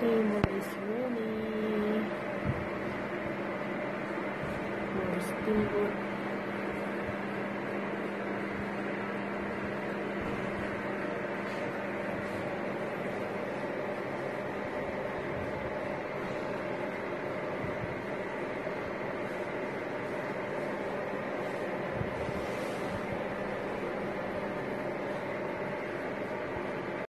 Table is ready. More steamboat.